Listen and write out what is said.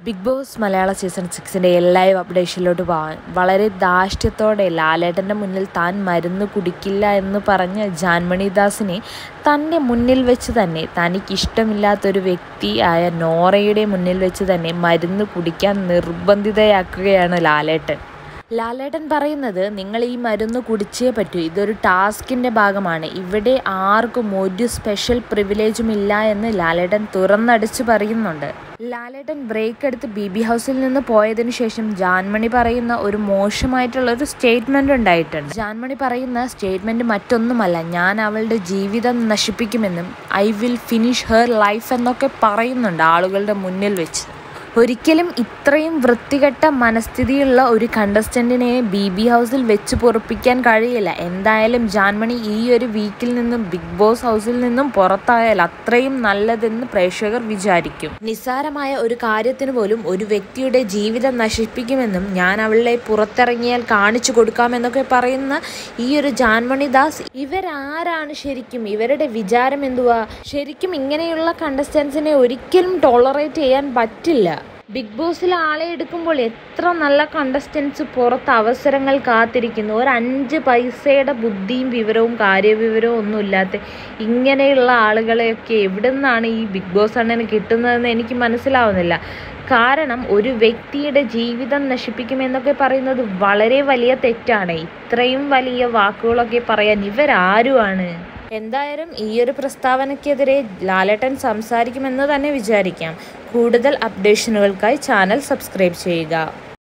Big Boss മലയാള season സിക്സിന്റെ live അപ്ഡേഷനിലോട്ട് പോകാൻ വളരെ ധാർഷ്ട്യത്തോടെ ലാലേട്ടന്റെ മുന്നിൽ താൻ മരുന്ന് കുടിക്കില്ല എന്ന് പറഞ്ഞ ജാൻമണി ദാസിനെ തന്റെ മുന്നിൽ വെച്ച് തന്നെ തനിക്ക് ഇഷ്ടമില്ലാത്തൊരു വ്യക്തി ആയ നോറയുടെ മുന്നിൽ വെച്ച് തന്നെ മരുന്ന് കുടിക്കാൻ നിർബന്ധിതയാക്കുകയാണ് ലാലേട്ടൻ. ലാലേട്ടൻ പറയുന്നത് നിങ്ങൾ ഈ മരുന്ന് കുടിച്ചേ പറ്റൂ. ഇതൊരു ടാസ്കിന്റെ ഭാഗമാണ്. ഇവിടെ ആർക്കും ഒരു സ്പെഷ്യൽ പ്രിവിലേജും ഇല്ല എന്ന് ലാലേട്ടൻ തുറന്നടിച്ച് പറയുന്നുണ്ട്. ലാലേട്ടൻ ബ്രേക്ക് എടുത്ത് ബി ബി ഹൗസിൽ നിന്ന് പോയതിനു ശേഷം ജാൻമണി പറയുന്ന ഒരു മോശമായിട്ടുള്ള ഒരു സ്റ്റേറ്റ്മെന്റ് ഉണ്ടായിട്ടുണ്ട്. ജാൻമണി പറയുന്ന സ്റ്റേറ്റ്മെന്റ് മറ്റൊന്നുമല്ല. ഞാൻ അവളുടെ ജീവിതം നശിപ്പിക്കുമെന്നും I will finish her life എന്നൊക്കെ പറയുന്നുണ്ട് ആളുകളുടെ മുന്നിൽ വെച്ച്. ഒരിക്കലും ഇത്രയും വൃത്തികെട്ട മനസ്ഥിതിയുള്ള ഒരു കണ്ടസ്റ്റന്റിനെ ബി ബി ഹൗസിൽ വെച്ച് പൊറപ്പിക്കാൻ കഴിയില്ല. എന്തായാലും ജാൻമണി ഈ ഒരു വീക്കിൽ നിന്നും ബിഗ് ബോസ് ഹൗസിൽ നിന്നും പുറത്തായാൽ അത്രയും നല്ലതെന്ന് പ്രേക്ഷകർ വിചാരിക്കും. നിസ്സാരമായ ഒരു കാര്യത്തിന് പോലും ഒരു വ്യക്തിയുടെ ജീവിതം നശിപ്പിക്കുമെന്നും ഞാൻ അവളെ പുറത്തിറങ്ങിയാൽ കാണിച്ചു കൊടുക്കാമെന്നൊക്കെ പറയുന്ന ഈ ഒരു ജാൻമണി ദാസ് ഇവരാരാണ് ശരിക്കും? ഇവരുടെ വിചാരം എന്തുവാ? ശരിക്കും ഇങ്ങനെയുള്ള കണ്ടസ്റ്റൻസിനെ ഒരിക്കലും ടോളറേറ്റ് ചെയ്യാൻ പറ്റില്ല. ബിഗ് ബോസിൽ ആളെ എടുക്കുമ്പോൾ എത്ര നല്ല കണ്ടസ്റ്റൻസ് പുറത്ത് അവസരങ്ങൾ കാത്തിരിക്കുന്നു. ഒരു അഞ്ച് പൈസയുടെ ബുദ്ധിയും വിവരവും കാര്യവിവരവും ഒന്നും ഇല്ലാത്ത ഇങ്ങനെയുള്ള ആളുകളെയൊക്കെ എവിടെ നിന്നാണ് ഈ ബിഗ് ബോസ് അണ്ണന് കിട്ടുന്നതെന്ന് എനിക്ക് മനസ്സിലാവുന്നില്ല. കാരണം ഒരു വ്യക്തിയുടെ ജീവിതം നശിപ്പിക്കുമെന്നൊക്കെ പറയുന്നത് വളരെ വലിയ തെറ്റാണ്. ഇത്രയും വലിയ വാക്കുകളൊക്കെ പറയാൻ ഇവരാരുമാണ് എന്തായാലും ഈ ഒരു പ്രസ്താവനയ്ക്കെതിരെ ലാലേട്ടൻ സംസാരിക്കുമെന്ന് തന്നെ വിചാരിക്കാം. കൂടുതൽ അപ്ഡേഷനുകൾക്കായി ചാനൽ സബ്സ്ക്രൈബ് ചെയ്യുക.